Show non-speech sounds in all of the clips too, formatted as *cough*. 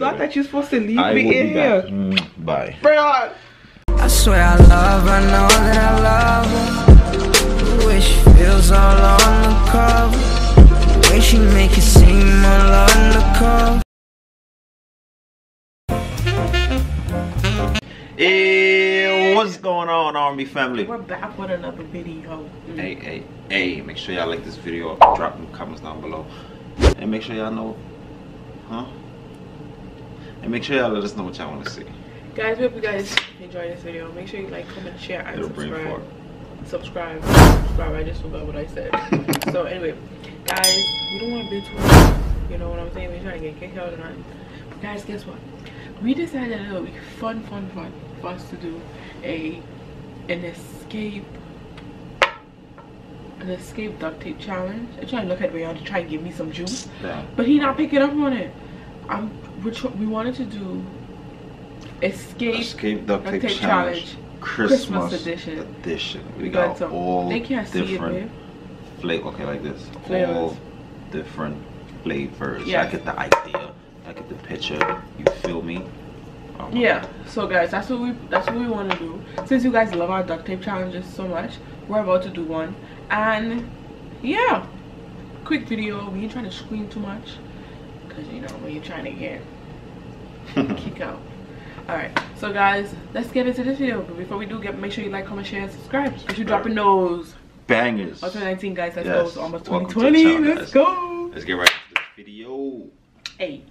not that you're supposed to leave I me in be here. back. Mm, bye. Rayon. I swear I love, I know that I love her. The way she feels all on the cover. The way she make it seem all undercover. Hey, what's going on, R&B family? We're back with another video. Hey, hey, hey, make sure y'all like this video. Drop some comments down below. And make sure y'all know, huh? And make sure y'all let us know what y'all want to see. Guys, we hope you guys enjoy this video. Make sure you like, comment, share, and subscribe. Subscribe. Subscribe. I just forgot what I said. *laughs* so anyway, guys, we don't want to be too. You know what I'm saying? We're trying to get kicked out and nothing. But guys, guess what? We decided that it would be fun, fun, fun for us to do a an escape an escape duct tape challenge. I'm trying to look at Rayon to try and give me some juice. Yeah. But he not picking up on it. I'm we're we wanted to do escape, Escape Duct Tape Tape Challenge. Challenge. Christmas, Christmas edition. edition. We, got, some- all they can't different flavor. Okay, like this. Flavors. All different flavors. Yeah. I get the idea. I get the picture. You feel me? Um, Yeah. So guys, that's what we that's what we want to do. Since you guys love our duct tape challenges so much, we're about to do one. And yeah, quick video. We ain't trying to scream too much, cause you know when you're trying to get *laughs* kick out. All right. So guys, let's get into this video. But before we do, get make sure you like, comment, share, and subscribe. If you're dropping those. Bangers. Oh, 2019 guys, let's Yes. go. Almost Welcome to 2020. channel, let's guys. go. Let's get right into this video. Hey.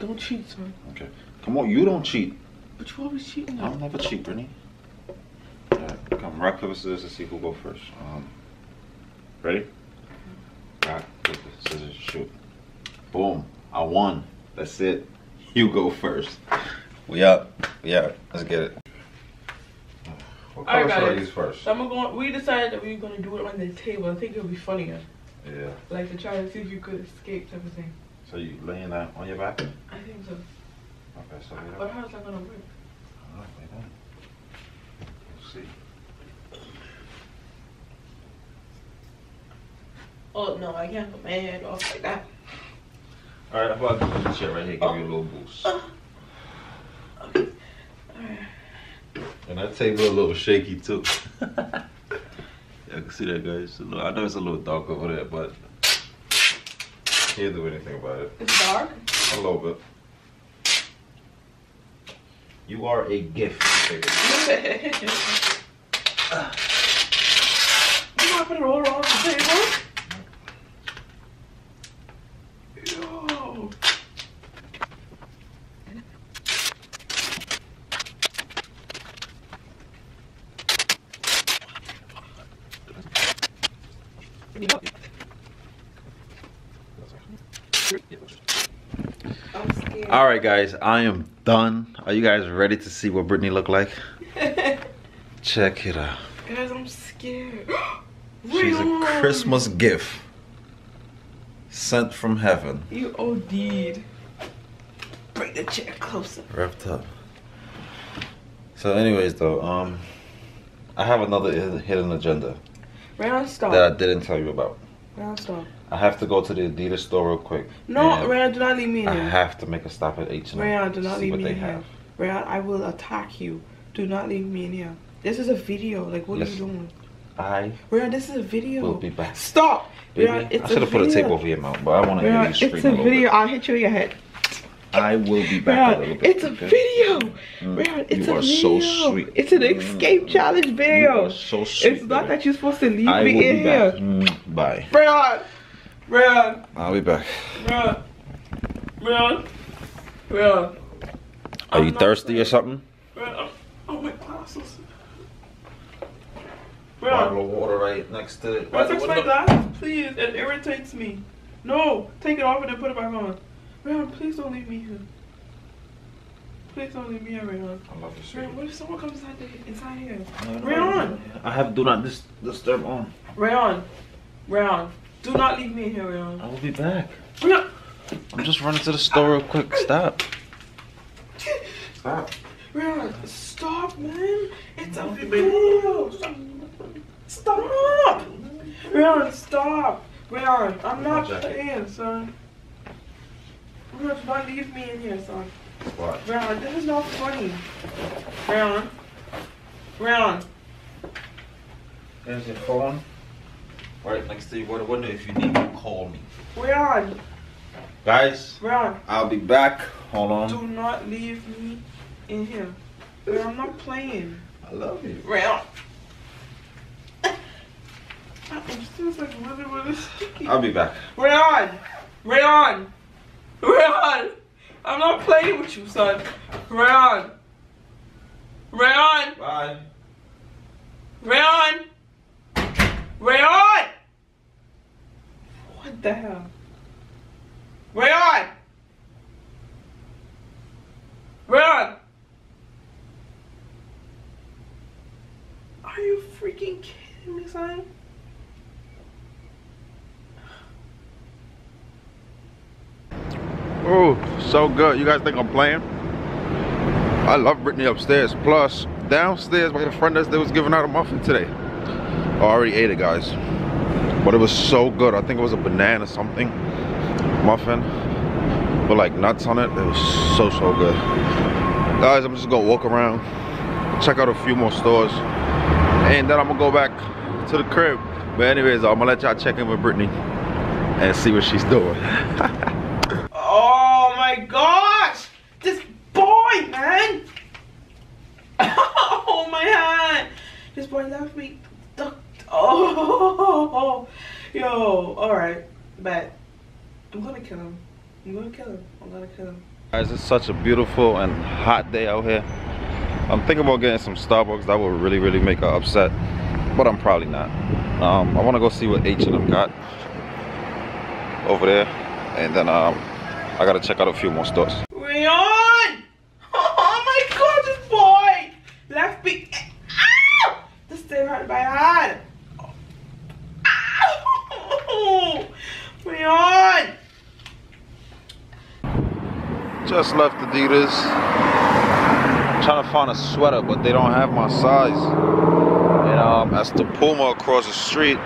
Don't cheat, son. Okay. Come on, you don't cheat. But you always cheating. I don't never cheat, Britney. Alright, come rock paper scissors to see who go first. Um, ready? Rock paper scissors shoot. Boom! I won. That's it. *laughs* You go first. We up. We up. Let's get it. What color Alright, should I guys. use first? So I'm going. We decided that we were gonna do it on the table. I think it'll be funnier, Yeah. like to try to see if you could escape type of thing. So you laying that on your back? Okay, I think so. Okay, so But how's that gonna work? Alright, wait up. Let's see. Oh no, I can't put my hand off like that. Alright, how about this chair right here? Give you a oh. little boost. Oh. Okay. Alright. And that table a little shaky too. *laughs* yeah, I can see that guys. A little- I know it's a little dark over there, but can't do anything about it. It's dark. A little bit. You are a gift. *laughs* You want to put it all around the table? Yo. I'm scared. All right, guys, I am done. Are you guys ready to see what Britney look like? *laughs* Check it out. Guys, I'm scared. *gasps* She's a Christmas gift sent from heaven. You OD'd. Bring the chair closer. Wrapped up. So, anyways, though, um, I have another hidden agenda Rayon, stop. that I didn't tell you about. Rayon, stop. I have to go to the Adidas store real quick. No, Rayon, do not leave me in I here. have to make a stop at H&M. Rayon, do not leave me in here. have. Rayon, I will attack you. Do not leave me in here. This is a video. Like, what are you doing? I Rayon, this is a video. will be back. Stop. Baby, Rayon, it's I should have put a tape over your mouth, but I want to hear you scream it's a a video. bit. I'll hit you in your head. I will be back a little Rayon, bit. it's a okay? video. Mm, Rayon, it's you a are video. so sweet. It's an Mm, escape challenge You are so sweet. It's not baby. that you're supposed to leave I me will in be here. back. Mm, Bye. Rayon, Rayon, I'll be back. Rayon, Rayon, Rayon. Are I'm you not thirsty or something? Rayon, oh my glasses. Bottle of water right next to it. Can I fix my glasses, please? It irritates me. No, take it off and then put it back on. Rayon, please don't leave me here. Please don't leave me here, Rayon. I love you, Rayon, what if someone comes inside, the, inside here? sweetie. Rayon! I have do not dis- disturb on. Rayon, Rayon, do not leave me in here, Rayon. I will be back. Rayon, I'm just running to the store real quick. Stop. Stop. Rayon, stop, man. It's a Don't video. Stop. Rayon, stop. Rayon, I'm not playing, son. No, do not leave me in here, son. What? Brown, this is not funny. Brown. Brown. There's your phone. Right next to you. What? Wonder if you need to call me. Brown. Guys, Brown. I'll be back. Hold on. Do not leave me in here. Brown, I'm not playing. I love you. Brown. *laughs* I'm still like really, really sticky. I'll be back. Rayon! Rayon! Rayon! I'm not playing with you, son. Rayon! Rayon! Bye. Rayon! Rayon! What the hell? Rayon! Rayon! Are you freaking kidding me, son? Oh, so good. You guys think I'm playing? I love Britney upstairs. Plus, downstairs the front desk, they was giving out a muffin today. I already ate it, guys. But it was so good. I think it was a banana something muffin with like nuts on it. It was so, so good. Guys, I'm just gonna walk around, check out a few more stores, and then I'm gonna go back to the crib. But anyways, I'm gonna let y'all check in with Britney and see what she's doing. *laughs* My gosh! This boy, man! *laughs* Oh my god! This boy left me stuck. *laughs* Oh, yo, alright, bet. I'm gonna kill him. I'm gonna kill him. I'm gonna kill him. Guys, it's such a beautiful and hot day out here. I'm thinking about getting some Starbucks. That would really, really make her upset. But I'm probably not. Um, I want to go see what H&M got over there. And then um, I got to check out a few more stores. Rayon! *laughs* Oh my god, this boy! Left me. Ow! This thing hurt my hand. Ow! *laughs* Rayon! Just left Adidas. Trying to find a sweater, but they don't have my size. And um, that's the Puma across the street.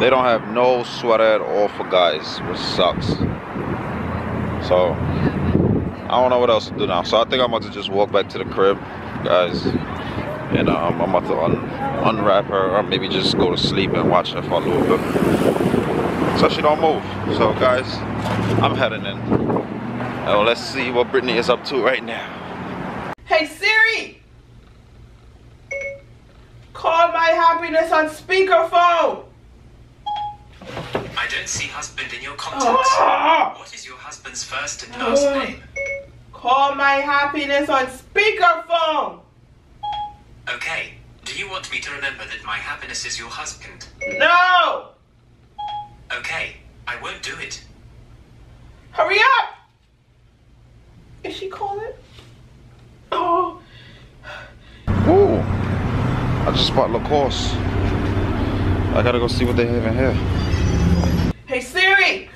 They don't have no sweater at all for guys, which sucks. So I don't know what else to do now. So I think I'm about to just walk back to the crib, guys. And um, I'm about to un unwrap her, or maybe just go to sleep and watch her for a little bit. So she don't move. So guys, I'm heading in. Oh, let's see what Britney is up to right now. Hey Siri! Call my happiness on speakerphone! I don't see husband in your contacts. Ah! What is your husband's first and last Oh. name? Call my happiness on speakerphone! Okay. Do you want me to remember that my happiness is your husband? No! Okay. I won't do it. Hurry up! Is she calling? Oh, Ooh, I just bought Lacoste. I gotta go see what they have in here. hey Siri!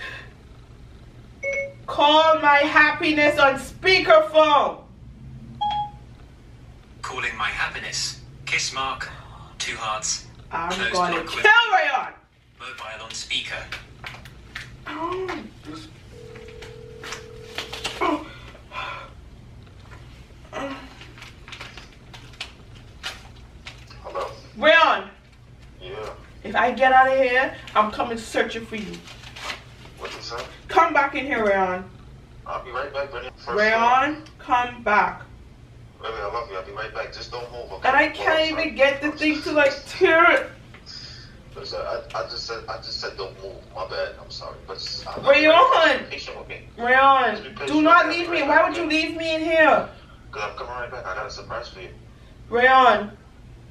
Call my happiness on speakerphone! Calling my happiness. Kiss mark. Two hearts. I'm Close gonna block kill Rayon! Mobile on speaker. Oh. Oh. Hello? Rayon, Yeah. if I get out of here, I'm coming searching for you. What you say? Come back in here, Rayon. I'll be right back, Rayon, come back. Baby, I love you. I'll be right back. Just don't move, okay? And I can't even get the thing to like tear it. Listen, I, I just said I just said don't move. My bad. I'm sorry. But just, I Rayon! Be patient with me. Rayon, do not leave me. Why would you leave me in here? Because I'm coming right back. I got a surprise for you. Rayon,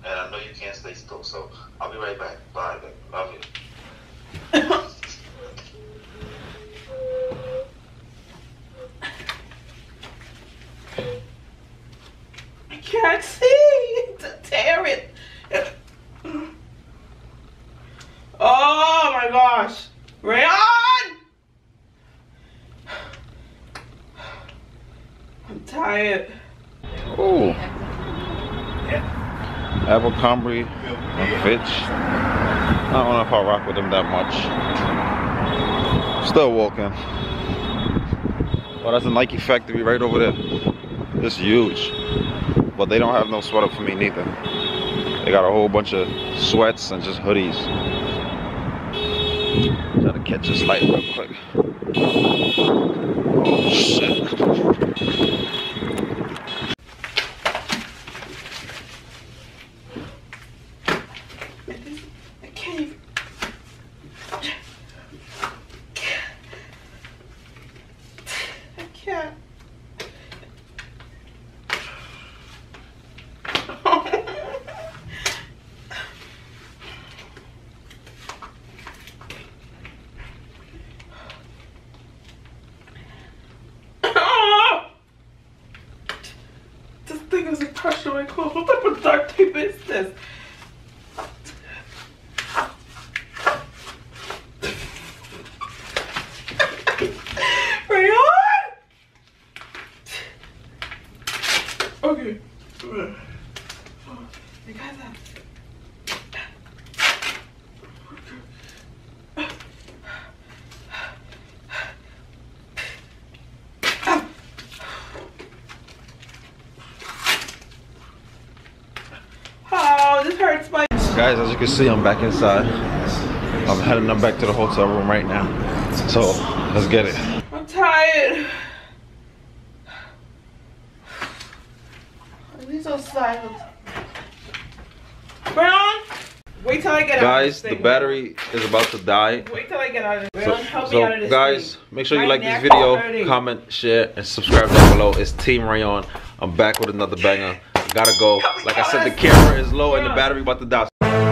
And I know you can't stay still, so I'll be right back. Bye, baby. Love you. I can't see to tear it. Oh my gosh. Rayon! I'm tired. Ooh. Abercrombie, and Fitch. I don't know if I rock with them that much. Still walking. Oh, that's a Nike factory right over there. It's huge. But they don't have no sweater for me neither. They got a whole bunch of sweats and just hoodies. Try to catch this light real quick. Oh shit. I can't even. I can't. This thing is attached to my clothes. What type of duct tape is this? Rayon? Okay. I got that. Oh, this hurts my. Guys, as you can see, I'm back inside. I'm heading up back to the hotel room right now. So, let's get it. I'm tired. So silent. Brown, wait till I get out. Guys, of the battery is about to die. Wait till I get out of this. So, help me out of this guys, thing. make sure you My like this video, hurting. comment, share, and subscribe down below. It's Team Rayon. I'm back with another banger. Gotta go. *laughs* Like I said, the camera is low and the battery about to die.